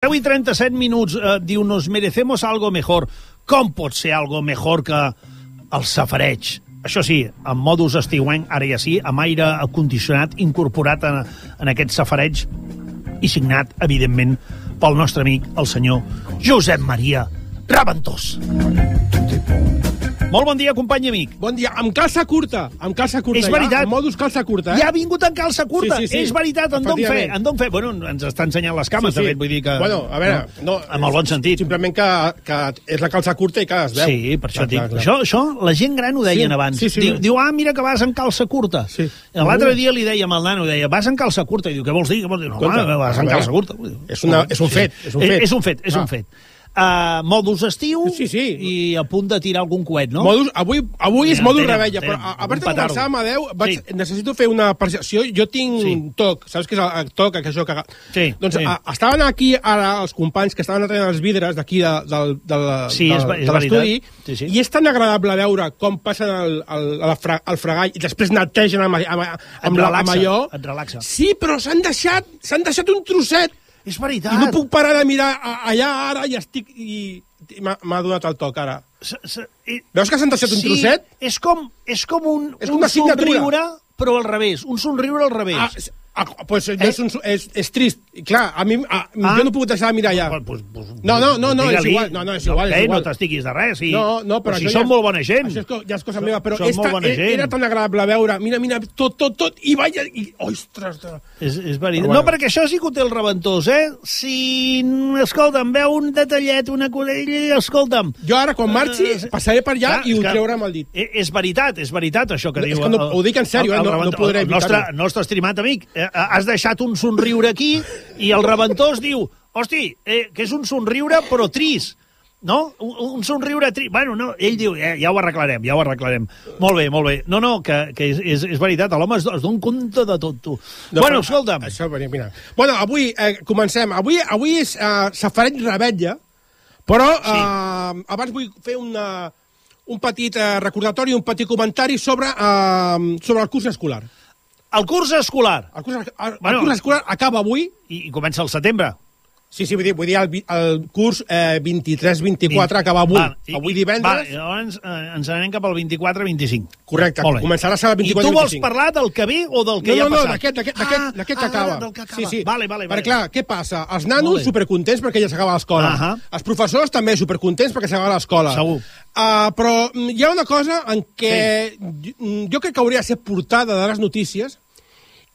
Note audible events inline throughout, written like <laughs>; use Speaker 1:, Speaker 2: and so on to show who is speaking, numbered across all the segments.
Speaker 1: 10 i 37 minuts, eh, diu, nos merecemos algo mejor. Com pot ser algo mejor que el safareig? Això sí, amb modus estiuenc, ara ja sí, amb aire condicionat incorporat en, en aquest safareig i signat, evidentment, pel nostre amic, el senyor Josep Maria Raventós. Molt bon dia, company i amic.
Speaker 2: Bon dia, amb calça curta, amb calça curta.
Speaker 1: És veritat.
Speaker 2: Ja, amb modus calça curta, eh?
Speaker 1: Ja ha vingut en calça curta.
Speaker 2: Sí, sí, sí.
Speaker 1: És veritat, en don fe. En don fe. Bueno, ens està ensenyant les cames, de fet, vull dir que...
Speaker 2: Bueno, a veure...
Speaker 1: No, amb el bon sentit.
Speaker 2: Simplement que, que és la calça curta i que es veu.
Speaker 1: Sí, per això
Speaker 2: Clar,
Speaker 1: et dic.
Speaker 2: clar, clar.
Speaker 1: Això, això, la gent gran ho deien
Speaker 2: Sí,
Speaker 1: abans.
Speaker 2: sí, sí.
Speaker 1: diu, diu, ah, mira que vas en calça curta.
Speaker 2: Sí.
Speaker 1: L'altre dia li dèiem al nano, deia, vas en calça curta. I diu, què vols dir? Què vols dir? No,
Speaker 2: Escolta,
Speaker 1: home, vas en calça curta.
Speaker 2: és una- és un fet, és un fet.
Speaker 1: És un fet, és
Speaker 2: Ah.
Speaker 1: un fet. Uh, modus estiu
Speaker 2: Sí, sí.
Speaker 1: i a punt de tirar algun coet, no?
Speaker 2: Modus, avui avui és modus rebella, però
Speaker 1: entenem.
Speaker 2: a- abans de començar, Amadeu, vaig,
Speaker 1: Sí.
Speaker 2: necessito fer una percepció. Jo tinc
Speaker 1: Sí.
Speaker 2: TOC, saps què és el, el TOC, que això que...
Speaker 1: Sí,
Speaker 2: doncs
Speaker 1: sí.
Speaker 2: A, estaven aquí ara els companys que estaven traient els vidres d'aquí de, del, del,
Speaker 1: Sí,
Speaker 2: del,
Speaker 1: és ve- és
Speaker 2: de l'estudi.
Speaker 1: Sí, sí.
Speaker 2: i és tan agradable veure com passen el, el, el, fra, el fregall i després netegen amb, amb, amb, la- amb
Speaker 1: relaxa,
Speaker 2: allò.
Speaker 1: et relaxa.
Speaker 2: Sí, però s'han deixat, s'han deixat un trosset
Speaker 1: És veritat.
Speaker 2: i no puc parar de mirar a- allà ara i estic... I, i m'ha donat el toc ara.
Speaker 1: S -s i-
Speaker 2: Veus que deixat un
Speaker 1: sí,
Speaker 2: trosset?
Speaker 1: És com, és com un,
Speaker 2: És com
Speaker 1: un somriure, però al revés. Un somriure al revés.
Speaker 2: Ah, ah, pues eh? és, un, és, és trist. I clar, a mi, a,
Speaker 1: Ah.
Speaker 2: jo no he pogut deixar de mirar allà.
Speaker 1: Pues, pues, pues,
Speaker 2: No, no, no, no, és igual. No, no, és igual, és
Speaker 1: Eh,
Speaker 2: igual.
Speaker 1: No t'estiguis de res, sí.
Speaker 2: No, no, però
Speaker 1: si
Speaker 2: això
Speaker 1: som
Speaker 2: ja-
Speaker 1: molt bona gent.
Speaker 2: Això és, ja és cosa meva, però tan,
Speaker 1: bona
Speaker 2: era,
Speaker 1: gent.
Speaker 2: era tan agradable veure, mira, mira, tot, tot, tot, i vaja, i, ostres, ostres.
Speaker 1: És, és veritat.
Speaker 2: Però
Speaker 1: No,
Speaker 2: bueno.
Speaker 1: perquè això sí que ho té el reventós, eh? Si, escolta'm, veu un detallet, una corella, escolta'm...
Speaker 2: Jo ara, quan marxi,
Speaker 1: Eh,
Speaker 2: passaré per allà
Speaker 1: Clar,
Speaker 2: i ho treuré amb el dit.
Speaker 1: Eh, És veritat, és veritat, això que
Speaker 2: No,
Speaker 1: diu...
Speaker 2: és que no- ho dic en sèrio, eh, no- no podré
Speaker 1: nostre,
Speaker 2: evitar-ho.
Speaker 1: el nostre estimat amic, eh, has deixat un somriure aquí i el reventós diu, hosti, eh, que és un somriure però trist, no? Un, un somriure trist. Bueno, no, ell diu, eh, ja ho arreglarem, ja ho arreglarem. Molt bé, molt bé. No, no, que, que és, és, és veritat, l'home es, es dona compte de tot, tu.
Speaker 2: No,
Speaker 1: bueno, escolta'm,
Speaker 2: Això, mira. Bueno, avui eh, comencem. Avui, avui és eh, Safareig Rebetlla, però eh, abans vull fer una, un petit eh, recordatori, un petit comentari sobre, eh, sobre el curs escolar.
Speaker 1: El curs escolar,
Speaker 2: El curs, el,
Speaker 1: Bueno.
Speaker 2: el curs escolar acaba avui,
Speaker 1: i, i comença el setembre.
Speaker 2: Sí, sí, vull dir, vull dir el, el curs eh, 23-24 acaba avui.
Speaker 1: Va, i-
Speaker 2: avui divendres,
Speaker 1: Va, llavors eh, ens anem cap al 24-25.
Speaker 2: correcte,
Speaker 1: Molt bé.
Speaker 2: començarà a ser el
Speaker 1: I tu
Speaker 2: 24-25.
Speaker 1: vols parlar del que ve o del que
Speaker 2: no,
Speaker 1: ja ha
Speaker 2: no, no,
Speaker 1: passat?
Speaker 2: d'aquest d'aquest d'aquest d'aquest que
Speaker 1: ah,
Speaker 2: acaba.
Speaker 1: del que acaba.
Speaker 2: Sí, sí.
Speaker 1: Vale, vale, vale.
Speaker 2: Perquè, clar, què passa? Els nanos supercontents perquè ja s'acaba l'escola.
Speaker 1: Ahà.
Speaker 2: Els professors també supercontents perquè s'acaba l'escola.
Speaker 1: Segur.
Speaker 2: Uh, però mm, hi ha una cosa en què sí. jo crec que hauria de ser portada de les notícies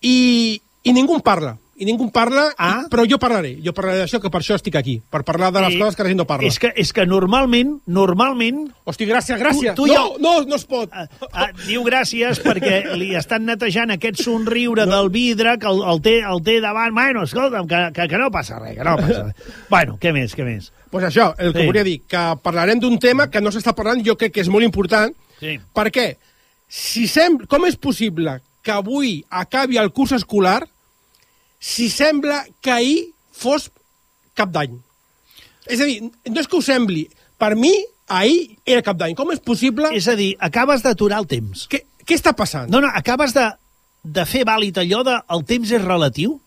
Speaker 2: i, i ningú en parla. I ningú en parla,
Speaker 1: Ah.
Speaker 2: però jo parlaré. Jo parlaré d'això, que per això estic aquí. Per parlar de les
Speaker 1: Eh,
Speaker 2: coses que la gent no parla.
Speaker 1: És que, és que normalment, normalment,
Speaker 2: Hosti, gràcies, gràcies.
Speaker 1: Tu- tu
Speaker 2: no,
Speaker 1: ja-
Speaker 2: no, no es pot.
Speaker 1: eh, eh, diu gràcies perquè li estan netejant aquest somriure del vidre que el, el, té, el té davant. Bueno, escolta'm, que, que, que no passa res, que no passa res. <laughs> Bueno, què més, què més?
Speaker 2: pues això, el que
Speaker 1: Sí.
Speaker 2: volia dir, que parlarem d'un tema que no s'està parlant, jo crec que és molt important,
Speaker 1: Sí.
Speaker 2: Per què? Si sem com és possible que avui acabi el curs escolar si sembla que ahir fos cap d'any? És a dir, no és que ho sembli. Per mi, ahir era cap d'any. Com és possible?
Speaker 1: És a dir, acabes d'aturar el temps.
Speaker 2: Què, què està passant?
Speaker 1: No, no, acabes de, de fer vàlid allò de el temps és relatiu?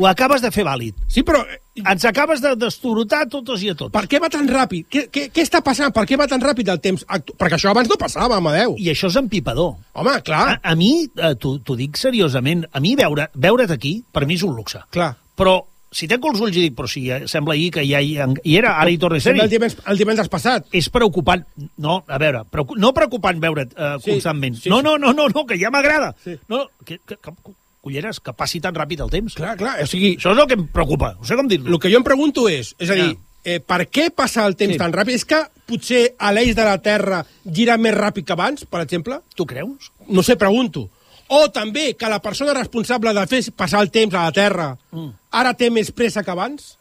Speaker 1: Ho acabes de fer vàlid.
Speaker 2: Sí, però eh,
Speaker 1: Ens acabes de destorotar totes i a tots.
Speaker 2: per què va tan ràpid? Què, què, què està passant? Per què va tan ràpid el temps? Perquè això abans no passava, Amadeu.
Speaker 1: I això és empipador.
Speaker 2: Home, clar,
Speaker 1: A, a mi, eh, t'ho dic seriosament, a mi veure, veure't aquí, per mi és un luxe.
Speaker 2: clar.
Speaker 1: Però si tenc els ulls i dic, però si ja, sembla ahir que ja hi, hi era, ara hi torna a
Speaker 2: Sembla el
Speaker 1: ser-hi.
Speaker 2: divendres, el divendres passat.
Speaker 1: És preocupant. No, a veure, preocu no preocupant veure't eh,
Speaker 2: Sí,
Speaker 1: constantment.
Speaker 2: sí,
Speaker 1: no,
Speaker 2: sí.
Speaker 1: no, no, no, no, que ja m'agrada.
Speaker 2: Sí.
Speaker 1: No, que, que, que, culleres, que passi tan ràpid el temps.
Speaker 2: Clar, clar. O sigui,
Speaker 1: Això és el que em preocupa. No sé com dir-lo.
Speaker 2: El que jo em pregunto és, és a dir, eh, per què passa el temps
Speaker 1: sí.
Speaker 2: tan ràpid? És que potser a l'eix de la Terra gira més ràpid que abans, per exemple?
Speaker 1: Tu creus?
Speaker 2: No sé, pregunto. O també que la persona responsable de fer passar el temps a la Terra
Speaker 1: Mm.
Speaker 2: ara té més pressa que abans?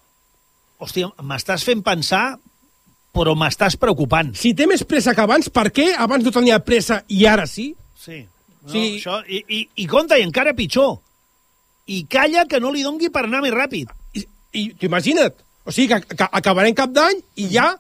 Speaker 1: Hòstia, m'estàs fent pensar, però m'estàs preocupant.
Speaker 2: Si té més pressa que abans, per què abans no tenia pressa i ara sí?
Speaker 1: Sí. No,
Speaker 2: Sí.
Speaker 1: Això, i, i, I compte, i encara pitjor. I calla que no li dongui per anar més ràpid.
Speaker 2: I, i imagina't. O sigui, que, que acabarem cap d'any i ja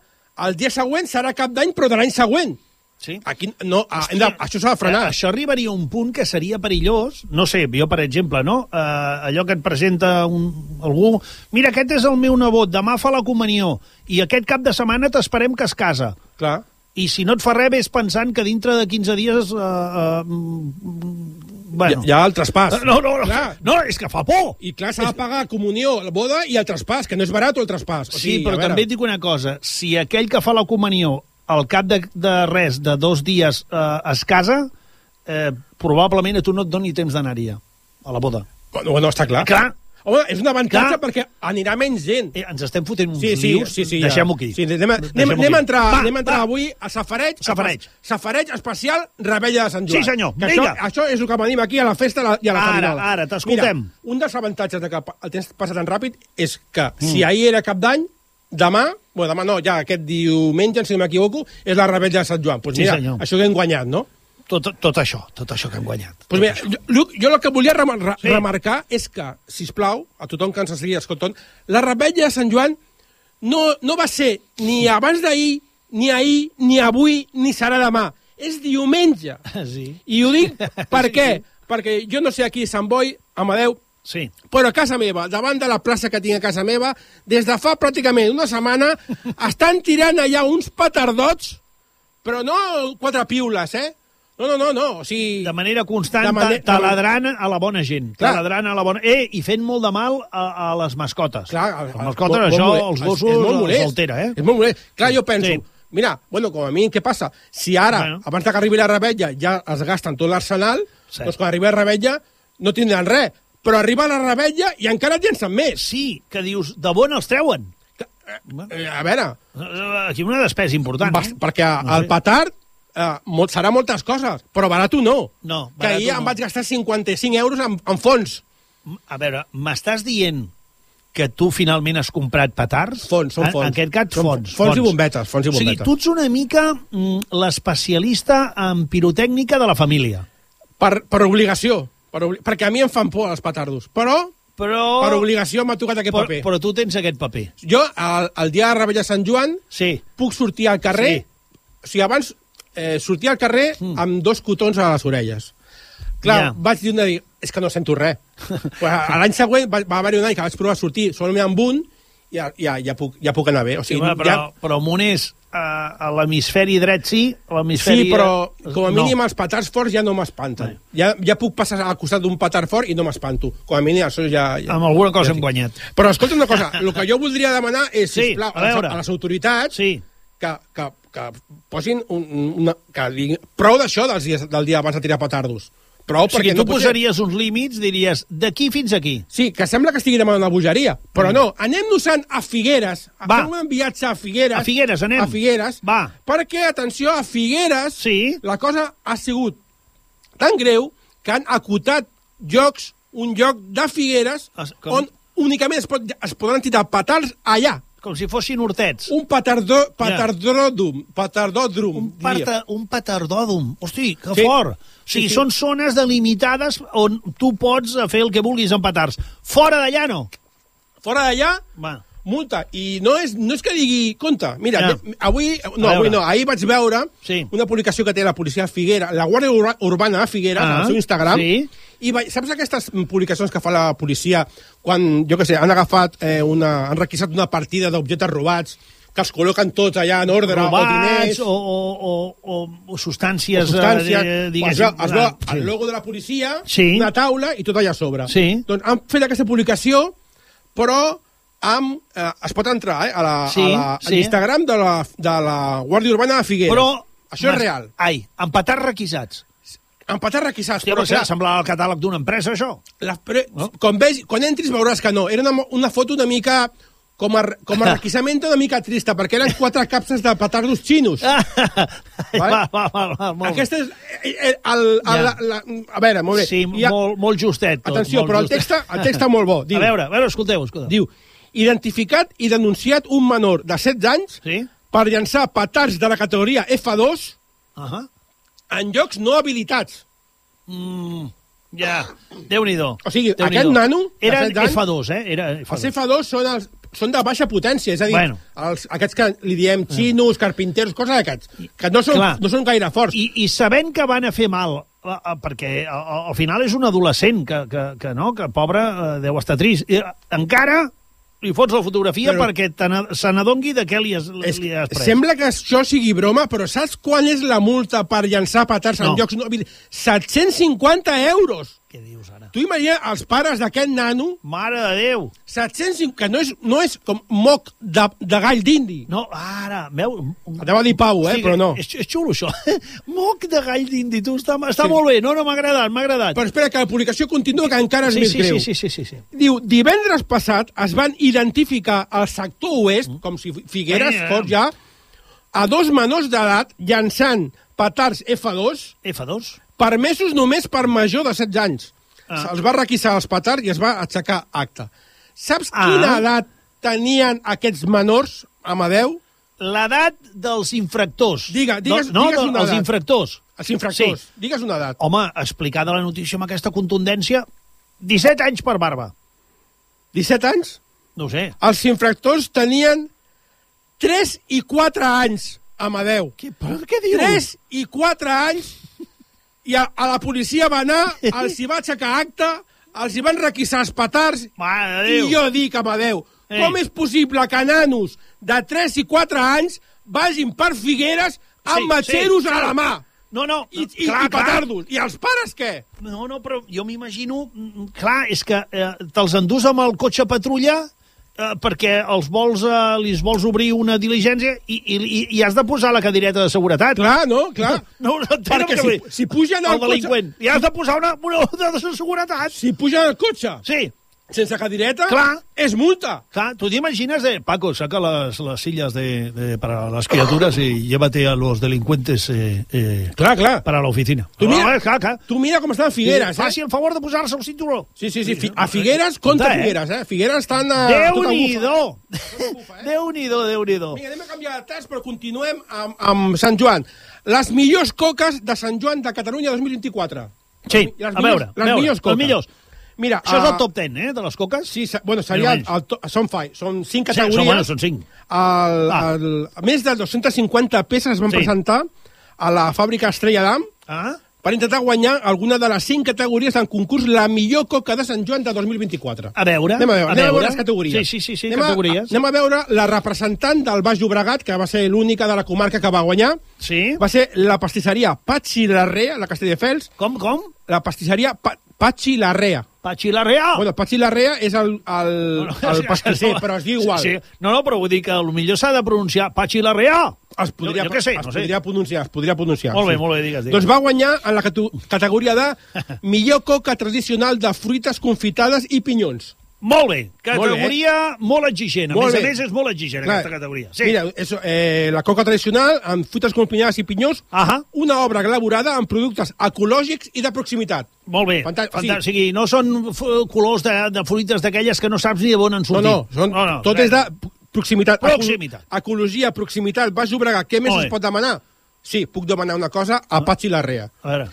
Speaker 2: el dia següent serà cap d'any, però de l'any següent.
Speaker 1: Sí.
Speaker 2: Aquí no, ah, hem de, això s'ha de frenar.
Speaker 1: Eh, Això arribaria a un punt que seria perillós. No sé, jo, per exemple, no? Eh, allò que et presenta un, algú... Mira, aquest és el meu nebot, demà fa la comunió, i aquest cap de setmana t'esperem que es casa.
Speaker 2: Clar.
Speaker 1: I si no et fa res, ves pensant que dintre de 15 dies... Eh, eh, mm, bueno.
Speaker 2: Hi, hi ha el traspàs.
Speaker 1: No, no, no,
Speaker 2: Clar.
Speaker 1: no, és que fa por.
Speaker 2: I clar, s'ha de pagar comunió, la boda i el traspàs, que no és barat el traspàs. O
Speaker 1: Sí,
Speaker 2: sigui,
Speaker 1: però
Speaker 2: a veure,
Speaker 1: també et dic una cosa. Si aquell que fa la comunió al cap de, de res, de dos dies, eh, es casa, eh, probablement a tu no et doni temps d'anar-hi a la boda.
Speaker 2: Bueno, bueno, està clar.
Speaker 1: Clar,
Speaker 2: Home, és un avantatge
Speaker 1: Clar.
Speaker 2: perquè anirà menys gent.
Speaker 1: eh, ens estem fotent uns
Speaker 2: Sí, sí,
Speaker 1: lius.
Speaker 2: sí, sí, ja.
Speaker 1: Deixem-ho aquí.
Speaker 2: Sí, anem, anem,
Speaker 1: Deixem-ho
Speaker 2: anem, a
Speaker 1: aquí.
Speaker 2: entrar,
Speaker 1: Va,
Speaker 2: anem a entrar
Speaker 1: va.
Speaker 2: avui a Safareig.
Speaker 1: Safareig.
Speaker 2: Safareig especial Rebella de Sant Joan.
Speaker 1: Sí, senyor,
Speaker 2: Que això,
Speaker 1: vinga.
Speaker 2: això és el que venim aquí a la festa i a la
Speaker 1: Ara, ara, t'escoltem.
Speaker 2: Un dels avantatges de que el temps passa tan ràpid és que mm. si ahir era cap d'any, demà, bueno, demà no, ja aquest diumenge, si no m'equivoco, és la Rebella de Sant Joan. Pues
Speaker 1: Sí,
Speaker 2: mira,
Speaker 1: senyor.
Speaker 2: això que hem guanyat, no?
Speaker 1: Tot, tot això, tot això que hem guanyat.
Speaker 2: Pues jo, Lluc, jo el que volia remar, re,
Speaker 1: Sí.
Speaker 2: remarcar és que, si plau, a tothom que ens estigui escoltant, la rebella de Sant Joan no, no va ser ni abans d'ahir, ni ahir, ni avui, ni serà demà. És diumenge.
Speaker 1: Sí,
Speaker 2: I ho dic <laughs> per
Speaker 1: Sí,
Speaker 2: què?
Speaker 1: sí.
Speaker 2: Perquè jo no sé aquí Sant Boi, Amadeu,
Speaker 1: sí.
Speaker 2: però a casa meva, davant de la plaça que tinc a casa meva, des de fa pràcticament una setmana, <laughs> estan tirant allà uns petardots, però no quatre piules, eh? No, no, no, no. O sigui,
Speaker 1: De manera constant,
Speaker 2: De
Speaker 1: de
Speaker 2: mane-
Speaker 1: taladrant a la bona gent.
Speaker 2: Clar.
Speaker 1: Taladrant a la bona... Eh, i fent molt de mal a, a les mascotes.
Speaker 2: Clar,
Speaker 1: les mascotes, això, els gossos,
Speaker 2: és molt
Speaker 1: els
Speaker 2: molest.
Speaker 1: altera, eh?
Speaker 2: És molt molest. Clar, jo penso,
Speaker 1: Sí.
Speaker 2: mira, bueno, com a mínim, què passa? Si ara,
Speaker 1: Bueno.
Speaker 2: abans que arribi la rebella, ja es gasten tot l'arsenal,
Speaker 1: Sí.
Speaker 2: doncs quan arribi la rebella no tindran res. Però arriba la rebella i encara et llencen més.
Speaker 1: Sí, que dius, de bon els treuen.
Speaker 2: Eh, a veure,
Speaker 1: Eh, Aquí una despesa important.
Speaker 2: bast,
Speaker 1: Eh?
Speaker 2: perquè
Speaker 1: No
Speaker 2: el
Speaker 1: sé.
Speaker 2: petard eh, molt, serà moltes coses, però barat no.
Speaker 1: No,
Speaker 2: que
Speaker 1: barat
Speaker 2: ahir
Speaker 1: no.
Speaker 2: em vaig gastar 55 euros en, en fons.
Speaker 1: A veure, m'estàs dient que tu finalment has comprat petards?
Speaker 2: Fons, són
Speaker 1: En-
Speaker 2: fons.
Speaker 1: En aquest cas,
Speaker 2: Són
Speaker 1: fons.
Speaker 2: fons i bombetes, fons i
Speaker 1: O sigui,
Speaker 2: bombetes.
Speaker 1: tu ets una mica mm, l'especialista en pirotècnica de la família.
Speaker 2: Per, per obligació. Per obli perquè a mi em fan por els petardos. Però,
Speaker 1: Però...
Speaker 2: per obligació m'ha tocat aquest
Speaker 1: però,
Speaker 2: paper.
Speaker 1: però tu tens aquest paper.
Speaker 2: Jo, el, el dia de Rebella Sant Joan,
Speaker 1: Sí.
Speaker 2: puc sortir al carrer...
Speaker 1: Sí.
Speaker 2: O sigui, abans eh, sortia al carrer
Speaker 1: Mm.
Speaker 2: amb dos cotons a les orelles. Clar,
Speaker 1: Ja.
Speaker 2: vaig dir un dia, dir, és que no sento res. <laughs> l'any següent va, va haver-hi un any que vaig provar a sortir solament amb un i ja, ja, ja, puc, ja puc anar bé. O
Speaker 1: Sí,
Speaker 2: sigui,
Speaker 1: home, però,
Speaker 2: ja,
Speaker 1: però Monés, a, a l'hemisferi dret sí, a l'hemisferi...
Speaker 2: sí, però com a
Speaker 1: no.
Speaker 2: mínim els petards forts ja no m'espanten. Ja, ja puc passar al costat d'un petard fort i no m'espanto. Com a mínim això ja... ja
Speaker 1: Amb alguna cosa
Speaker 2: ja
Speaker 1: hem guanyat.
Speaker 2: Però escolta una cosa, el que jo voldria demanar és, <laughs>
Speaker 1: Sí,
Speaker 2: sisplau,
Speaker 1: a veure.
Speaker 2: a les autoritats
Speaker 1: Sí,
Speaker 2: que, que, que posin un, un- una... Que diguin, prou d'això dels dies, del dia abans de tirar petardos. Prou,
Speaker 1: o sigui,
Speaker 2: perquè
Speaker 1: tu
Speaker 2: no
Speaker 1: posaries uns límits, diries, d'aquí fins aquí.
Speaker 2: Sí, que sembla que estigui demanant una bogeria, però no, anem-nos-en a Figueres, a
Speaker 1: Va.
Speaker 2: fer un viatge a Figueres.
Speaker 1: A Figueres, anem.
Speaker 2: A Figueres.
Speaker 1: Va.
Speaker 2: Perquè, atenció, a Figueres
Speaker 1: Sí.
Speaker 2: la cosa ha sigut tan greu que han acotat jocs, un joc de Figueres,
Speaker 1: Es- com?
Speaker 2: on únicament es, pot, es podran tirar petards allà.
Speaker 1: Com si fossin hortets.
Speaker 2: Un petardó, petardòdrom, petardòdrom,
Speaker 1: Un, parta, un petardòdum. Hosti, que
Speaker 2: Sí.
Speaker 1: fort. O sigui,
Speaker 2: Sí, sí.
Speaker 1: són zones delimitades on tu pots fer el que vulguis amb petards. Fora d'allà no.
Speaker 2: Fora d'allà,
Speaker 1: Va.
Speaker 2: Multa. I no és, no és que digui, compte, mira,
Speaker 1: Ja.
Speaker 2: avui, no, avui no, ahir vaig veure
Speaker 1: Sí.
Speaker 2: una publicació que té la policia de Figuera, la Guàrdia Ur- Urbana de Figueres,
Speaker 1: Ah,
Speaker 2: al seu Instagram,
Speaker 1: sí.
Speaker 2: i vaig, saps aquestes publicacions que fa la policia quan, jo què sé, han agafat eh, una, han requisat una partida d'objectes robats, que els col·loquen tots allà en ordre, o
Speaker 1: Robats
Speaker 2: diners,
Speaker 1: o, o, o, o substàncies,
Speaker 2: o substàncies,
Speaker 1: eh, diguéssim.
Speaker 2: es veu, es veu
Speaker 1: Ah,
Speaker 2: el logo de la policia,
Speaker 1: Sí.
Speaker 2: una taula i tot allà a sobre.
Speaker 1: Sí.
Speaker 2: Doncs han fet aquesta publicació, però amb, eh, es pot entrar eh, a la-
Speaker 1: Sí,
Speaker 2: a la- a
Speaker 1: sí.
Speaker 2: l'Instagram de, la, de la Guàrdia Urbana de Figueres.
Speaker 1: Però...
Speaker 2: Això és real.
Speaker 1: Ai, amb petards requisats.
Speaker 2: Empatar requisats,
Speaker 1: Hòstia,
Speaker 2: però
Speaker 1: però
Speaker 2: clar,
Speaker 1: semblava el catàleg d'una empresa, això.
Speaker 2: la, pre,
Speaker 1: No?
Speaker 2: quan, veig, quan entris veuràs que no. Era una, una foto una mica com a, com a <laughs> requisament una mica trista, perquè eren quatre capses de petardos xinos. <laughs>
Speaker 1: va, va, va, va, molt.
Speaker 2: Aquest és... eh, eh, El, el,
Speaker 1: Ja.
Speaker 2: la, la, a veure, molt bé.
Speaker 1: Sí,
Speaker 2: ha-
Speaker 1: molt, molt justet. Tot,
Speaker 2: Atenció,
Speaker 1: molt
Speaker 2: però el
Speaker 1: justet.
Speaker 2: text, el text <laughs> molt bo. Diu,
Speaker 1: A veure, a veure, escolteu, escolteu.
Speaker 2: diu, identificat i denunciat un menor de 16 anys
Speaker 1: Sí?
Speaker 2: per llançar petards de la categoria F2
Speaker 1: Uh -huh.
Speaker 2: en llocs no habilitats.
Speaker 1: mm, ja, Déu-n'hi-do.
Speaker 2: O sigui,
Speaker 1: Déu-n'hi-do.
Speaker 2: aquest nano de
Speaker 1: Eren
Speaker 2: 16 anys-
Speaker 1: F2, eh? Era F2.
Speaker 2: Els F2 són els... són de baixa potència, és a dir,
Speaker 1: Bueno.
Speaker 2: els, aquests que li diem xinos, carpinters, coses d'aquests, que no són,
Speaker 1: Clar.
Speaker 2: no són gaire forts.
Speaker 1: I, I sabent que van a fer mal, eh, eh, perquè al, al final és un adolescent que, que, que no, que pobre eh, deu estar trist. I, eh, encara li fots la fotografia
Speaker 2: Però-
Speaker 1: perquè se n'adongui de què li has, li has pres.
Speaker 2: sembla que això sigui broma, però saps quan és la multa per llançar petards
Speaker 1: No.
Speaker 2: en llocs... No, vull dir, 750 euros!
Speaker 1: Què dius ara?
Speaker 2: Tu imagina els pares d'aquest nano,
Speaker 1: Mare de Déu!
Speaker 2: 750, que no és, no és com moc de, de gall d'indi.
Speaker 1: No, ara, veu...
Speaker 2: Anava a dir pau, eh, però no.
Speaker 1: És, és xulo, això. <laughs> Moc de gall d'indi, tu, està, està
Speaker 2: Sí.
Speaker 1: molt bé. No, no, m'ha agradat, m'ha agradat.
Speaker 2: Però espera, que la publicació continua, que encara és
Speaker 1: sí,
Speaker 2: més
Speaker 1: sí,
Speaker 2: greu.
Speaker 1: sí, sí, sí, sí, sí.
Speaker 2: Diu, divendres passat es van identificar al sector oest, com si Figueres
Speaker 1: eh.
Speaker 2: fos ja, a dos menors d'edat llançant petards F2
Speaker 1: F2?
Speaker 2: permesos només per major de 16 anys.
Speaker 1: Ah.
Speaker 2: Se'ls va requisar els petards i es va aixecar acte. Saps
Speaker 1: Ah.
Speaker 2: quina edat tenien aquests menors, Amadeu?
Speaker 1: L'edat dels infractors.
Speaker 2: Diga, digues-
Speaker 1: no,
Speaker 2: digues
Speaker 1: no,
Speaker 2: una
Speaker 1: els
Speaker 2: edat.
Speaker 1: infractors.
Speaker 2: Els infractors.
Speaker 1: Sí.
Speaker 2: Digues una edat.
Speaker 1: Home, explicada la notícia amb aquesta contundència, 17 anys per barba.
Speaker 2: 17 anys?
Speaker 1: No sé.
Speaker 2: Els infractors tenien 3 i 4 anys, Amadeu.
Speaker 1: Què, però què dius?
Speaker 2: 3 i 4 anys i a, a la policia va anar, els hi va aixecar acte, els hi van requisar els petards
Speaker 1: Mare
Speaker 2: i
Speaker 1: Déu.
Speaker 2: jo dic, Amadeu,
Speaker 1: Ei.
Speaker 2: com és possible que nanos de 3 i 4 anys vagin per Figueres amb
Speaker 1: Sí,
Speaker 2: matxeros
Speaker 1: sí,
Speaker 2: a la mà?
Speaker 1: No, no,
Speaker 2: I, i,
Speaker 1: clar,
Speaker 2: i petardos. I els pares què?
Speaker 1: No, no, però jo m'imagino... mm, Clar, és que eh, te'ls endús amb el cotxe patrulla eh, perquè els vols, eh, li vols obrir una diligència i, i, i, i has de posar la cadireta de seguretat.
Speaker 2: Clar, no? Clar. <laughs>
Speaker 1: No, no entenc
Speaker 2: Perquè si, si pugen
Speaker 1: el
Speaker 2: al cotxe...
Speaker 1: I has de posar una, una, una de seguretat.
Speaker 2: Si pugen al cotxe
Speaker 1: Sí,
Speaker 2: sense cadireta,
Speaker 1: Clar.
Speaker 2: és multa.
Speaker 1: Clar, tu t'imagines de... Paco, saca las, las sillas de, de, para las criaturas y llévate a los delincuentes eh, eh,
Speaker 2: Clar, clar.
Speaker 1: para la oficina.
Speaker 2: Tu mira,
Speaker 1: eh, clar, clar.
Speaker 2: tu mira com estan Figueres, eh?
Speaker 1: Faci el favor de posar-se el cinturó.
Speaker 2: Sí, sí, sí. Fi a Figueres, contra
Speaker 1: Compte, eh?
Speaker 2: Figueres, eh? Figueres estan a... a tota bufa.
Speaker 1: Déu-n'hi-do! Déu-n'hi-do, Déu-n'hi-do.
Speaker 2: Vinga, anem a canviar de tas, però continuem amb, amb Sant Joan. Les millors coques de Sant Joan de Catalunya 2024.
Speaker 1: Sí,
Speaker 2: Les
Speaker 1: a veure,
Speaker 2: les
Speaker 1: a veure,
Speaker 2: millors
Speaker 1: les
Speaker 2: coques.
Speaker 1: millors.
Speaker 2: Mira,
Speaker 1: Això és
Speaker 2: ah,
Speaker 1: el top 10, eh, de les coques?
Speaker 2: Sí, bueno, seria... El,
Speaker 1: menys.
Speaker 2: to, són, five, són cinc
Speaker 1: Sí, són,
Speaker 2: categories.
Speaker 1: bueno, són cinc.
Speaker 2: El,
Speaker 1: Ah.
Speaker 2: el, més de 250 peces es van
Speaker 1: Sí.
Speaker 2: presentar a la fàbrica Estrella d'Am
Speaker 1: Ah?
Speaker 2: per intentar guanyar alguna de les cinc categories del concurs La millor coca de Sant Joan de 2024.
Speaker 1: A veure,
Speaker 2: Anem a veure,
Speaker 1: a
Speaker 2: anem a
Speaker 1: veure.
Speaker 2: veure les categories.
Speaker 1: Sí, sí, sí, sí
Speaker 2: anem
Speaker 1: categories.
Speaker 2: A, anem a veure la representant del Baix Llobregat, que va ser l'única de la comarca que va guanyar.
Speaker 1: Sí?
Speaker 2: Va ser la pastisseria Patxi Larrea, la Castelldefels.
Speaker 1: Com, com?
Speaker 2: La pastisseria pa Patxi Larrea.
Speaker 1: Patxi la Real.
Speaker 2: Bueno, Patxi Larrea és el, el, el pastisser, però es diu igual.
Speaker 1: Sí, sí. No, no, però vull dir que potser s'ha de pronunciar Patxi la Real.
Speaker 2: Es podria,
Speaker 1: jo, jo sé,
Speaker 2: es
Speaker 1: no sé.
Speaker 2: podria pronunciar, es podria pronunciar.
Speaker 1: Molt bé,
Speaker 2: sí.
Speaker 1: molt bé, digues, digues.
Speaker 2: Doncs va guanyar en la categoria de <laughs> millor coca tradicional de fruites confitades i pinyons.
Speaker 1: Molt bé, categoria molt, exigent. A
Speaker 2: Molt
Speaker 1: més
Speaker 2: bé.
Speaker 1: a més, és molt exigent,
Speaker 2: Clar,
Speaker 1: aquesta categoria. Sí.
Speaker 2: Mira, és, eh, la coca tradicional amb fruites confitades i pinyons,
Speaker 1: Ahà.
Speaker 2: una obra elaborada amb productes ecològics i de proximitat.
Speaker 1: Molt bé.
Speaker 2: Fanta... sigui-
Speaker 1: O sigui, no són colors de, de fruites d'aquelles que no saps ni de on han
Speaker 2: No,
Speaker 1: sortit.
Speaker 2: no, són,
Speaker 1: no, no
Speaker 2: tot
Speaker 1: res.
Speaker 2: és de proximitat.
Speaker 1: Proximitat.
Speaker 2: Ecologia, proximitat, Baix Llobregat, què més
Speaker 1: Molt bé.
Speaker 2: es pot demanar? Sí, puc demanar una cosa a Patxi Larrea.
Speaker 1: A veure,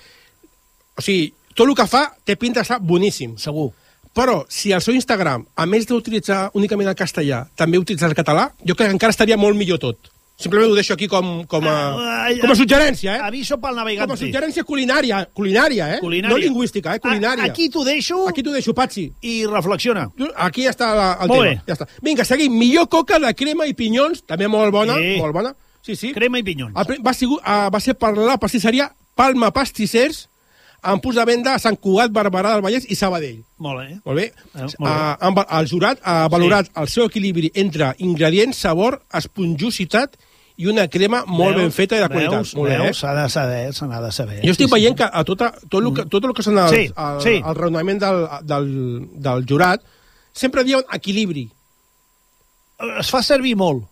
Speaker 2: O sigui, tot el que fa té pinta d'estar boníssim.
Speaker 1: segur.
Speaker 2: Però si el seu Instagram, a més d'utilitzar únicament el castellà, també utilitza el català, jo crec que encara estaria molt millor tot. Simplement ho deixo aquí com, com, a,
Speaker 1: Ah, ah,
Speaker 2: com a suggerència, eh?
Speaker 1: Aviso pel
Speaker 2: Com a suggerència culinària, culinària, eh?
Speaker 1: Culinària.
Speaker 2: No lingüística, eh? Culinària.
Speaker 1: A, aquí t'ho deixo
Speaker 2: Aquí t'ho deixo, Patxi.
Speaker 1: i reflexiona.
Speaker 2: Aquí ja està la, el
Speaker 1: Molt
Speaker 2: tema.
Speaker 1: bé.
Speaker 2: Ja està. Vinga, seguim. Millor coca de crema i pinyons, també molt bona,
Speaker 1: Sí.
Speaker 2: molt bona. Sí, sí.
Speaker 1: Crema i pinyons.
Speaker 2: El va, sigut, uh, va ser per la pastisseria Palma Pastissers, amb punts de venda a Sant Cugat, Barberà del Vallès i Sabadell.
Speaker 1: Molt bé.
Speaker 2: Molt bé.
Speaker 1: Eh, molt bé.
Speaker 2: Uh, amb, el jurat ha valorat sí. el seu equilibri entre ingredients, sabor, esponjositat i una crema molt ben feta i de qualitat.
Speaker 1: Veus,
Speaker 2: molt bé, eh?
Speaker 1: veus, s'ha de saber, se n'ha de saber.
Speaker 2: Jo estic
Speaker 1: Sí, sí.
Speaker 2: veient que a tota, tot, el que, tot el que són els,
Speaker 1: Sí,
Speaker 2: el,
Speaker 1: sí.
Speaker 2: el raonament del, del, del jurat sempre diuen equilibri.
Speaker 1: Es fa servir molt.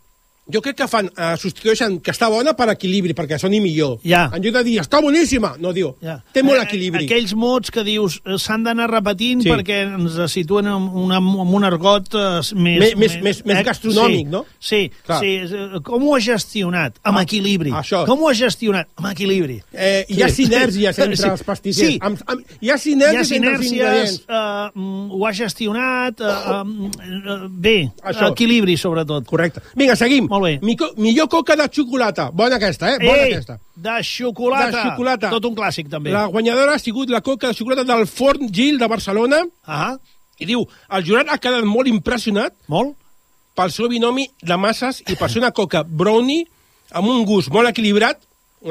Speaker 2: Jo crec que fan, eh, substitueixen que està bona per equilibri, perquè soni millor.
Speaker 1: Ja.
Speaker 2: En lloc de dir, està boníssima, no, diu,
Speaker 1: Ja.
Speaker 2: té molt
Speaker 1: Eh,
Speaker 2: equilibri.
Speaker 1: Aquells mots que dius eh, s'han d'anar repetint
Speaker 2: Sí.
Speaker 1: perquè ens situen en, una, en un argot eh, més...
Speaker 2: Més- més- més- més gastronòmic,
Speaker 1: sí,
Speaker 2: no?
Speaker 1: Sí,
Speaker 2: Clar.
Speaker 1: sí. eh, Com ho ha gestionat? Amb
Speaker 2: Ah,
Speaker 1: equilibri.
Speaker 2: això.
Speaker 1: Com ho ha gestionat? Amb equilibri.
Speaker 2: Eh, hi ha
Speaker 1: Sí.
Speaker 2: sinergies <laughs> entre
Speaker 1: Sí.
Speaker 2: els pastissers.
Speaker 1: Sí.
Speaker 2: Amb, amb, hi ha
Speaker 1: Hi ha
Speaker 2: sinergies, entre els ingredients.
Speaker 1: eh, mm, ho ha gestionat, eh, eh, bé,
Speaker 2: Això.
Speaker 1: equilibri, sobretot.
Speaker 2: Correcte. Vinga, seguim.
Speaker 1: Molt bé.
Speaker 2: Mico, millor coca de xocolata. Bona aquesta, eh? Bona
Speaker 1: Ei,
Speaker 2: aquesta.
Speaker 1: de xocolata.
Speaker 2: De xocolata.
Speaker 1: Tot un clàssic, també.
Speaker 2: La guanyadora ha sigut la coca de xocolata del Forn Gil de Barcelona
Speaker 1: Ah,
Speaker 2: i diu, el jurat ha quedat molt impressionat
Speaker 1: molt?
Speaker 2: pel seu binomi de masses i per ser una coca brownie amb un gust molt equilibrat,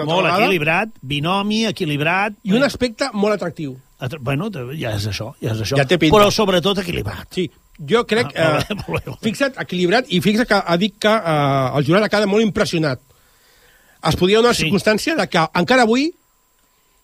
Speaker 1: Molt
Speaker 2: vegada,
Speaker 1: equilibrat, binomi, equilibrat.
Speaker 2: i un aspecte molt atractiu.
Speaker 1: Atra- Bueno, ja és això, ja és això.
Speaker 2: Ja té pinta.
Speaker 1: Però sobretot equilibrat.
Speaker 2: Sí, jo crec...
Speaker 1: Ah,
Speaker 2: eh,
Speaker 1: molt bé, molt bé.
Speaker 2: fixa't, equilibrat, i fixa't que ha dit que eh, el jurat ha quedat molt impressionat. Es podia donar la
Speaker 1: Sí.
Speaker 2: circumstància de que encara avui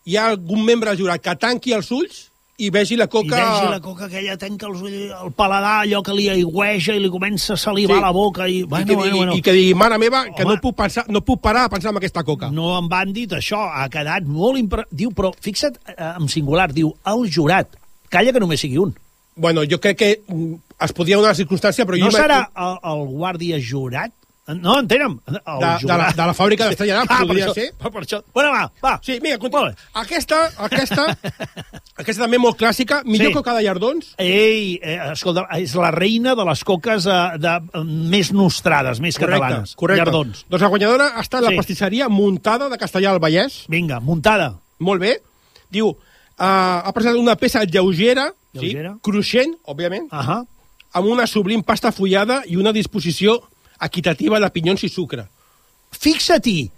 Speaker 2: hi ha algun membre del jurat que tanqui els ulls i vegi la
Speaker 1: I
Speaker 2: coca...
Speaker 1: vegi la coca aquella, tanca els ulls, el paladar, allò que li aigüeja i li comença a salivar
Speaker 2: Sí.
Speaker 1: la boca. I,
Speaker 2: I,
Speaker 1: bueno,
Speaker 2: que
Speaker 1: bueno,
Speaker 2: digui,
Speaker 1: bueno.
Speaker 2: I que digui, mare meva, que
Speaker 1: Home.
Speaker 2: no puc, pensar, no puc parar de pensar en aquesta coca.
Speaker 1: No em van dit això, ha quedat molt... Impre... Diu, però fixa't, eh, en singular, diu, el jurat. Calla que només sigui un.
Speaker 2: Bueno, jo crec que mm, es podia donar la circumstància, però
Speaker 1: No
Speaker 2: jo...
Speaker 1: serà el, el guàrdia jurat? No, entenem. El
Speaker 2: de, de, la, de la fàbrica d'Estrella <laughs>
Speaker 1: Ah, per
Speaker 2: podria
Speaker 1: això,
Speaker 2: ser.
Speaker 1: Per, per això. Bueno, va, va.
Speaker 2: Sí,
Speaker 1: Molt
Speaker 2: continua. Aquesta, aquesta, <laughs> aquesta també molt clàssica, millor
Speaker 1: Sí.
Speaker 2: coca de llardons.
Speaker 1: Ei, eh, escolta, és la reina de les coques eh, de, eh, més nostrades, més catalanes.
Speaker 2: correcte.
Speaker 1: Llardons.
Speaker 2: Doncs la guanyadora ha estat
Speaker 1: Sí.
Speaker 2: la pastisseria muntada de Castellà del Vallès.
Speaker 1: Vinga, muntada.
Speaker 2: Molt bé. Diu, uh, ha presentat una peça lleugera,
Speaker 1: Lleugera.
Speaker 2: Sí, cruixent, òbviament,
Speaker 1: Uh -huh.
Speaker 2: amb una sublim pasta fullada i una disposició equitativa de pinyons i sucre.
Speaker 1: Fixa-t'hi,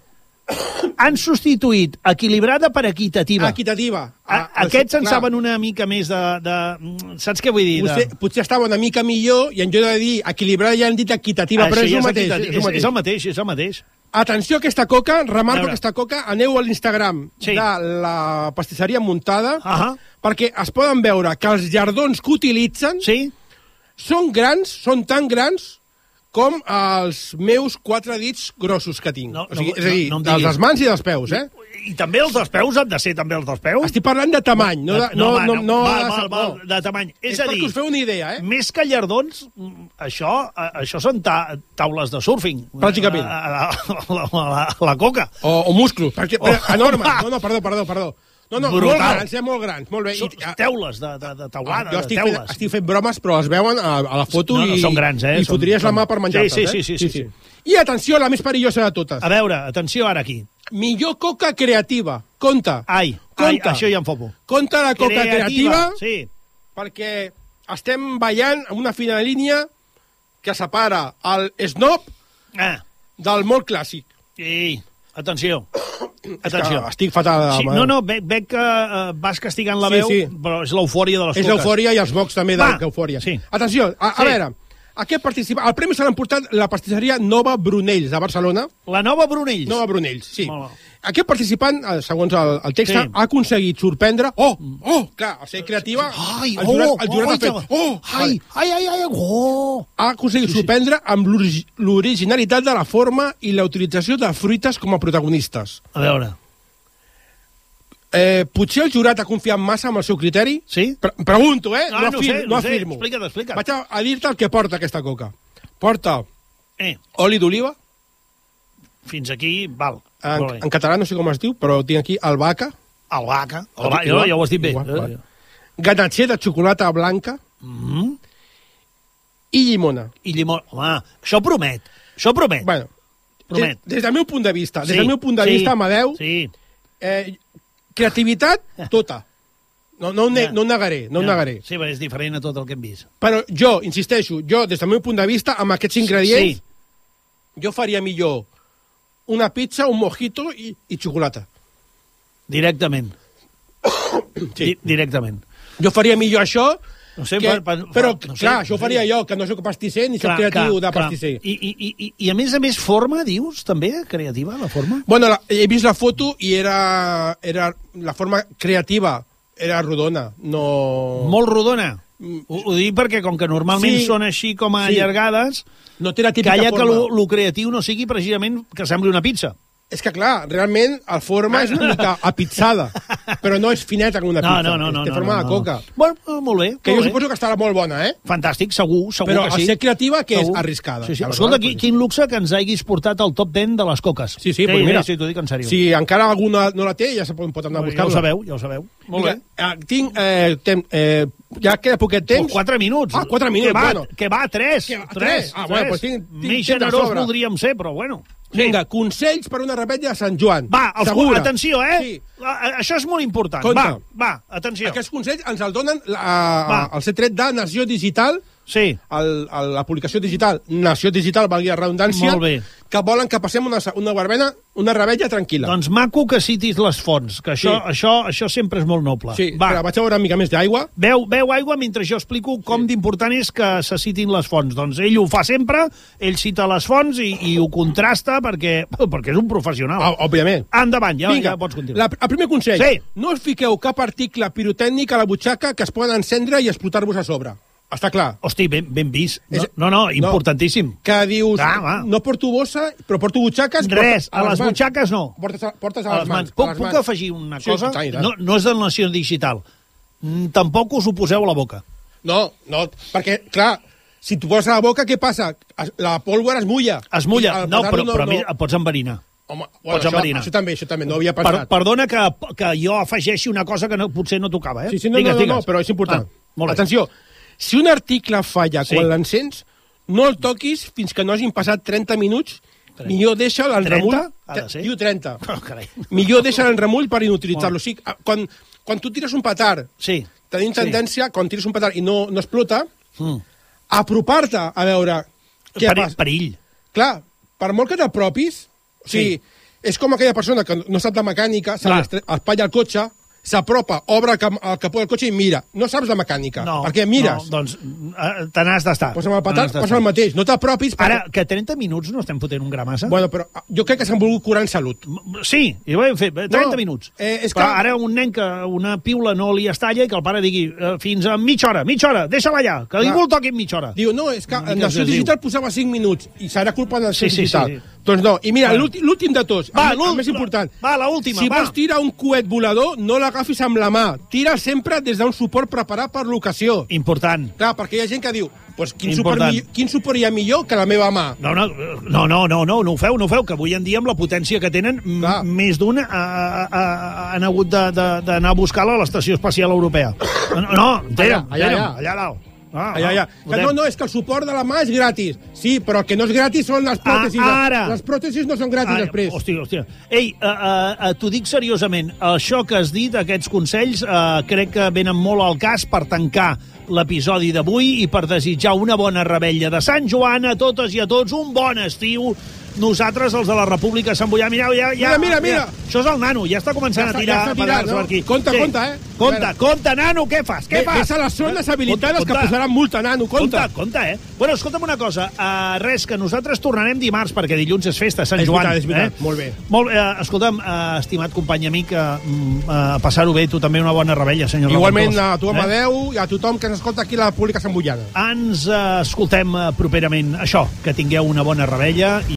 Speaker 1: han substituït equilibrada per equitativa.
Speaker 2: Equitativa.
Speaker 1: A,
Speaker 2: Ah, el-
Speaker 1: aquests en
Speaker 2: clar,
Speaker 1: saben una mica més de... de saps què vull dir?
Speaker 2: Potser,
Speaker 1: De...
Speaker 2: potser estava una mica millor i en lloc de dir equilibrada ja han dit equitativa, però
Speaker 1: Això
Speaker 2: és
Speaker 1: ja
Speaker 2: el, mateix,
Speaker 1: equitati-
Speaker 2: és, el
Speaker 1: és,
Speaker 2: mateix.
Speaker 1: és el mateix, és el mateix.
Speaker 2: Atenció a aquesta coca, remarco aquesta coca, aneu a l'Instagram
Speaker 1: Sí.
Speaker 2: de la pastisseria muntada,
Speaker 1: Ahà.
Speaker 2: perquè es poden veure que els llardons que utilitzen
Speaker 1: Sí?
Speaker 2: són grans, són tan grans com els meus quatre dits grossos que tinc.
Speaker 1: No,
Speaker 2: o sigui,
Speaker 1: no,
Speaker 2: és a dir,
Speaker 1: no em
Speaker 2: dels mans i dels peus, eh?
Speaker 1: I també els dels peus han de ser també els dels peus?
Speaker 2: Estic parlant de tamany, no de...
Speaker 1: no,
Speaker 2: no, no, no,
Speaker 1: val,
Speaker 2: de-
Speaker 1: val, val,
Speaker 2: no.
Speaker 1: de tamany. És,
Speaker 2: És
Speaker 1: a dir,
Speaker 2: us feu una idea, eh?
Speaker 1: més que llardons, mm, això, eh, això són ta taules de surfing.
Speaker 2: Pràcticament.
Speaker 1: La, la, la, la, la coca.
Speaker 2: O, o musclos, perquè,
Speaker 1: Oh,
Speaker 2: però, enormes. <laughs>
Speaker 1: home.
Speaker 2: No, no, perdó, perdó, perdó. No, no,
Speaker 1: Brutal.
Speaker 2: molt grans, eh, molt grans, molt bé.
Speaker 1: Són
Speaker 2: I-
Speaker 1: teules de, de, de teulada,
Speaker 2: jo
Speaker 1: de
Speaker 2: estic fent,
Speaker 1: teules.
Speaker 2: estic fent bromes, però es veuen a, a la foto
Speaker 1: No, no,
Speaker 2: i,
Speaker 1: són grans, eh?
Speaker 2: i
Speaker 1: Són-
Speaker 2: fotries la
Speaker 1: són-
Speaker 2: mà per menjar-te's,
Speaker 1: Sí, sí,
Speaker 2: eh?
Speaker 1: sí, sí, sí,
Speaker 2: I atenció, la més perillosa de totes.
Speaker 1: A veure, atenció ara aquí.
Speaker 2: Millor coca creativa. Compte.
Speaker 1: Ai, ai,
Speaker 2: Compte.
Speaker 1: això ja em fopo.
Speaker 2: Compte la coca creativa,
Speaker 1: Sí.
Speaker 2: perquè estem ballant amb una fina línia que separa el snob
Speaker 1: Ah,
Speaker 2: del molt clàssic.
Speaker 1: ei, atenció. Atenció.
Speaker 2: que estic fatal.
Speaker 1: Sí, no, no, veig, veig que uh, vas castigant la
Speaker 2: Sí,
Speaker 1: veu,
Speaker 2: sí.
Speaker 1: però és l'eufòria de les
Speaker 2: És l'eufòria i els mocs també d'eufòria.
Speaker 1: sí.
Speaker 2: Atenció, a, a
Speaker 1: Sí.
Speaker 2: veure, aquest participa... El premi se l'han portat la pastisseria Nova Brunells, de Barcelona.
Speaker 1: La nova Brunells.
Speaker 2: Nova Brunells, sí. Aquest participant, eh, segons el, el text,
Speaker 1: Sí.
Speaker 2: ha aconseguit sorprendre... Oh, oh, clar, al ser creativa...
Speaker 1: Ai,
Speaker 2: el jurat,
Speaker 1: oh,
Speaker 2: el jurat
Speaker 1: oh,
Speaker 2: ha fet... Oh,
Speaker 1: ai, ai, ai, ai, oh.
Speaker 2: ha aconseguit
Speaker 1: Sí, sí.
Speaker 2: sorprendre amb l'ori- l'originalitat de la forma i la utilització de fruites com a protagonistes.
Speaker 1: A veure,
Speaker 2: Eh, potser el jurat ha confiat massa amb el seu criteri?
Speaker 1: sí?
Speaker 2: Pre pregunto, eh?
Speaker 1: Ah, no
Speaker 2: afir-
Speaker 1: sé, no sé.
Speaker 2: afirmo.
Speaker 1: Explica't, explica't.
Speaker 2: Vaig a, a dir-te el que porta aquesta coca. Porta
Speaker 1: Eh,
Speaker 2: oli d'oliva,
Speaker 1: fins aquí, val.
Speaker 2: en, en català no sé com es diu, però tinc aquí albahaca,
Speaker 1: Albaca. Albaca,
Speaker 2: Igual,
Speaker 1: ja, ja ho has dit bé.
Speaker 2: igual,
Speaker 1: Eh,
Speaker 2: vale. ganatxer de xocolata blanca
Speaker 1: Mm,
Speaker 2: i llimona.
Speaker 1: I llimó. Home, això promet. Això promet.
Speaker 2: Bueno, des,
Speaker 1: Promet.
Speaker 2: des del meu punt de vista, des
Speaker 1: Sí,
Speaker 2: del meu punt de
Speaker 1: sí,
Speaker 2: vista, Amadeu,
Speaker 1: Sí.
Speaker 2: eh, creativitat, tota. No, no, ho ne
Speaker 1: Ja.
Speaker 2: no ho negaré, no ho
Speaker 1: Ja.
Speaker 2: negaré.
Speaker 1: Sí, però és diferent a tot el que hem vist.
Speaker 2: Però jo, insisteixo, jo, des del meu punt de vista, amb aquests ingredients,
Speaker 1: Sí.
Speaker 2: jo faria millor una pizza, un mojito i, i xocolata.
Speaker 1: Directament. <coughs>
Speaker 2: Sí.
Speaker 1: Di directament.
Speaker 2: Jo faria millor això,
Speaker 1: No sé,
Speaker 2: que,
Speaker 1: per- per-
Speaker 2: però,
Speaker 1: no sé,
Speaker 2: clar,
Speaker 1: no
Speaker 2: això ho faria jo, que no sóc pastisser ni sóc creatiu de pastisser.
Speaker 1: I, i, i, i, a més a més, forma, dius, també, creativa, la forma?
Speaker 2: Bueno, la, he vist la foto i era, era la forma creativa era rodona, no...
Speaker 1: Molt rodona. Ho, ho dic perquè, com que normalment
Speaker 2: Sí.
Speaker 1: són així com a
Speaker 2: Sí.
Speaker 1: allargades,
Speaker 2: No té la
Speaker 1: calla que
Speaker 2: forma.
Speaker 1: lo, lo creatiu no sigui precisament que sembli una pizza.
Speaker 2: És que, clar, realment el forma és una mica apitzada, però no és fineta com una
Speaker 1: No,
Speaker 2: pizza.
Speaker 1: no, no. no
Speaker 2: té
Speaker 1: no,
Speaker 2: forma
Speaker 1: no,
Speaker 2: de
Speaker 1: no.
Speaker 2: coca.
Speaker 1: Bueno, eh, molt bé.
Speaker 2: Que
Speaker 1: molt
Speaker 2: jo
Speaker 1: bé.
Speaker 2: suposo que estarà molt bona, eh?
Speaker 1: Fantàstic, segur, segur
Speaker 2: Però
Speaker 1: que sí.
Speaker 2: ser creativa, que és
Speaker 1: Segur.
Speaker 2: arriscada.
Speaker 1: Sí, sí. Escolta, qui,
Speaker 2: doncs-
Speaker 1: quin luxe que ens hagis portat al top 10 de les coques.
Speaker 2: Sí, sí, pues
Speaker 1: idea,
Speaker 2: mira,
Speaker 1: si t'ho dic en sèrio.
Speaker 2: si encara alguna no la té, ja se pot, pot anar a
Speaker 1: ja ho
Speaker 2: buscar-la.
Speaker 1: sabeu, ja ho sabeu. Molt
Speaker 2: Vinga,
Speaker 1: bé.
Speaker 2: eh, tinc, eh, tem, eh, ja queda poquet temps.
Speaker 1: Oh, quatre minuts.
Speaker 2: Ah, quatre minuts,
Speaker 1: Que va,
Speaker 2: bueno.
Speaker 1: que va, tres.
Speaker 2: Que va,
Speaker 1: tres.
Speaker 2: tres. Ah, bueno, pues tinc- tinc
Speaker 1: Més
Speaker 2: de
Speaker 1: generós voldríem ser, però bueno.
Speaker 2: Vinga, consells per una rebetlla de Sant Joan.
Speaker 1: Va, els,
Speaker 2: Segura.
Speaker 1: atenció, eh?
Speaker 2: Sí.
Speaker 1: A- a- Això és molt important.
Speaker 2: Compte.
Speaker 1: Va, va, atenció.
Speaker 2: Aquests consells ens el donen la,
Speaker 1: Va.
Speaker 2: el secret de Nació Digital,
Speaker 1: Sí,
Speaker 2: el, el, la publicació digital Nació Digital, valgui la redundància,
Speaker 1: Molt bé.
Speaker 2: que volen que passem una, una barbena, una rebetlla tranquil·la.
Speaker 1: doncs maco que citis les fonts, que això,
Speaker 2: Sí.
Speaker 1: això, això sempre és molt noble.
Speaker 2: sí,
Speaker 1: va,
Speaker 2: però vaig a veure una mica més d'aigua.
Speaker 1: Beu, beu aigua mentre jo explico com d'important és que se citin les fonts. Doncs ell ho fa sempre, ell cita les fonts i, i ho contrasta perquè, perquè és un professional.
Speaker 2: Ah, òbviament.
Speaker 1: Endavant, ja,
Speaker 2: Vinga,
Speaker 1: ja pots continuar.
Speaker 2: la, el primer consell.
Speaker 1: Sí.
Speaker 2: No us fiqueu cap article pirotècnic a la butxaca que es poden encendre i explotar-vos a sobre. Està clar.
Speaker 1: Hosti, ben, ben vist. No, no, no, importantíssim.
Speaker 2: Que dius,
Speaker 1: va.
Speaker 2: no porto bossa, però porto butxaques...
Speaker 1: Res,
Speaker 2: porta-
Speaker 1: a les
Speaker 2: mans.
Speaker 1: butxaques no.
Speaker 2: Portes a, portes a,
Speaker 1: A les mans. Puc,
Speaker 2: a les
Speaker 1: puc
Speaker 2: mans.
Speaker 1: afegir una
Speaker 2: Sí,
Speaker 1: cosa?
Speaker 2: tant, tant.
Speaker 1: No, no és de nació digital. Mm, Tampoc us ho poseu a la boca.
Speaker 2: No, no, perquè, clar, si t'ho poses a la boca, què passa? La pólvora es mulla.
Speaker 1: Es mulla.
Speaker 2: I al
Speaker 1: No, però, però a més et pots enverinar.
Speaker 2: Home,
Speaker 1: pots
Speaker 2: bueno, això,
Speaker 1: enverinar.
Speaker 2: això també, això també, no havia
Speaker 1: Per,
Speaker 2: pensat.
Speaker 1: perdona que, que jo afegeixi una cosa que no, potser no tocava, eh?
Speaker 2: Sí, sí, no,
Speaker 1: digues,
Speaker 2: no, no,
Speaker 1: digues.
Speaker 2: no, però és important.
Speaker 1: Ah, molt bé.
Speaker 2: Atenció, si un article falla
Speaker 1: Sí.
Speaker 2: quan l'encens, no el toquis fins que no hagin passat 30 minuts, millor deixa'l en
Speaker 1: 30?
Speaker 2: remull...
Speaker 1: De ser?
Speaker 2: Diu 30. <laughs>
Speaker 1: Oh, carai.
Speaker 2: Millor deixa'l en remull per inutilitzar-lo. O sigui, quan, quan tu tires un petard,
Speaker 1: Sí.
Speaker 2: tenim
Speaker 1: Sí.
Speaker 2: tendència, quan tires un petard i no, no explota,
Speaker 1: Mm.
Speaker 2: apropar-te a veure què
Speaker 1: Perill,
Speaker 2: passa.
Speaker 1: perill.
Speaker 2: Clar, per molt que t'apropis, o sigui,
Speaker 1: Sí.
Speaker 2: és com aquella persona que no sap de mecànica, se
Speaker 1: Clar.
Speaker 2: li estre- espatlla el cotxe, s'apropa, obre el, cam- el capó del cotxe i mira. No saps de mecànica,
Speaker 1: No,
Speaker 2: perquè mires.
Speaker 1: No, doncs eh, te n'has d'estar.
Speaker 2: Pues amb el
Speaker 1: d'estar.
Speaker 2: passa el mateix, no t'apropis. perquè-
Speaker 1: Ara, que 30 minuts no estem fotent un gra massa?
Speaker 2: Bueno, però ah, jo crec que s'han volgut curar en salut.
Speaker 1: Sí, i ho hem fet, 30
Speaker 2: No,
Speaker 1: minuts.
Speaker 2: eh, és
Speaker 1: Però
Speaker 2: que-
Speaker 1: ara un nen que una piula no li estalla i que el pare digui eh, fins a mitja hora, mitja hora, deixa-la allà, que ningú el toqui en mitja hora.
Speaker 2: Diu, no, és que en Nació. Digital posava 5 minuts i serà culpa de Nació
Speaker 1: Sí, sí,
Speaker 2: Digital.
Speaker 1: sí, sí.
Speaker 2: Doncs no. I mira, l'últim de tots,
Speaker 1: Va,
Speaker 2: el, el més important.
Speaker 1: Va, l'última,
Speaker 2: Si
Speaker 1: va.
Speaker 2: vols tirar un coet volador, no l'agafis amb la mà. Tira sempre des d'un suport preparat per l'ocasió.
Speaker 1: Important.
Speaker 2: Clar, perquè hi ha gent que diu pues, quin, suport,
Speaker 1: Important.
Speaker 2: quin suport hi ha millor que la meva mà?
Speaker 1: No, no, no, no, no, no, no ho feu, no ho feu, que avui en dia amb la potència que tenen,
Speaker 2: Clar.
Speaker 1: més d'un ha- ha- ha- han hagut d'anar a buscar-la a l'Estació Espacial Europea. No, no entena'm,
Speaker 2: Allà, allà,
Speaker 1: entena'm,
Speaker 2: allà.
Speaker 1: allà dalt. Ah,
Speaker 2: Allà, allà.
Speaker 1: Ah,
Speaker 2: Que no, no, és que el suport de la mà és gratis. Sí, però el que no és gratis són les pròtesis.
Speaker 1: Ah, ara.
Speaker 2: Les pròtesis no són gratis
Speaker 1: Ah,
Speaker 2: després.
Speaker 1: Hòstia, hòstia. Ei, uh, uh, t'ho dic seriosament, això que has dit, aquests consells, uh, crec que venen molt al cas per tancar l'episodi d'avui i per desitjar una bona rebella de Sant Joan a totes i a tots, un bon estiu. Nosaltres, els de la República Sant Boià, mireu, ja, ja,
Speaker 2: Mira, mira, mira.
Speaker 1: Això és el nano, ja està començant
Speaker 2: Ja
Speaker 1: a
Speaker 2: està-
Speaker 1: tirar
Speaker 2: ja
Speaker 1: pedals
Speaker 2: no?
Speaker 1: per aquí.
Speaker 2: Compte, compte, eh?
Speaker 1: Compte,
Speaker 2: A
Speaker 1: compte, nano, què fas? Què
Speaker 2: Ve-
Speaker 1: fas?
Speaker 2: Ves a les zones habilitades
Speaker 1: Compte,
Speaker 2: que posaran multa, nano, compte.
Speaker 1: Compte, compte, eh? Bueno, escolta'm una cosa, uh, res, que nosaltres tornarem dimarts, perquè dilluns és festa, Sant
Speaker 2: És
Speaker 1: Joan.
Speaker 2: veritat, és veritat.
Speaker 1: eh?
Speaker 2: Molt bé.
Speaker 1: Molt bé, uh, escolta'm, uh, estimat company amic, uh, uh, passar-ho bé, tu també una bona rebella, senyor
Speaker 2: Igualment
Speaker 1: Raventós.
Speaker 2: a tu, Amadeu, i a tothom que ens escolta aquí a la Pública Sant Boiana.
Speaker 1: Ens uh, escoltem uh, properament això, que tingueu una bona rebella i